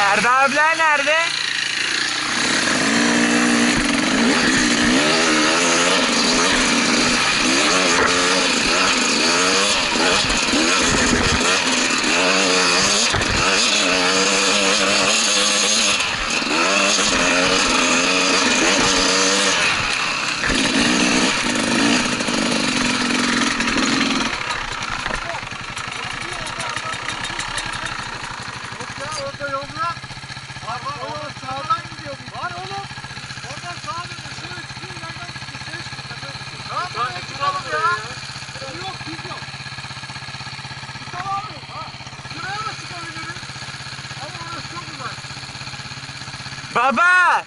Erda abiler nerede? Ya orada yol yok. Var var oğlum sağdan gidiyor. Var oğlum. Oradan sağa dönüyor. Şöyle çıkıyor yandan dışarı çıkıyor. Tamam buraya çıkalım ya. Yok biz yok. Baba!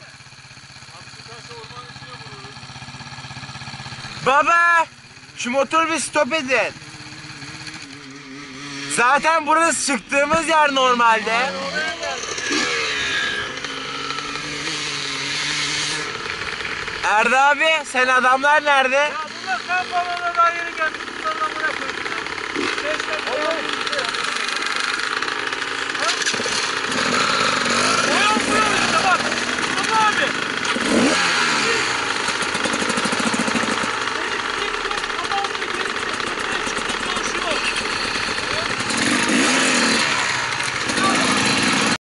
Baba! Şu motoru bir stop edin. Zaten burası çıktığımız yer normalde. Erda abi sen adamlar nerede? Ya bunlar kamp alanına daha yeni gelmiş. Bunlarla dakika.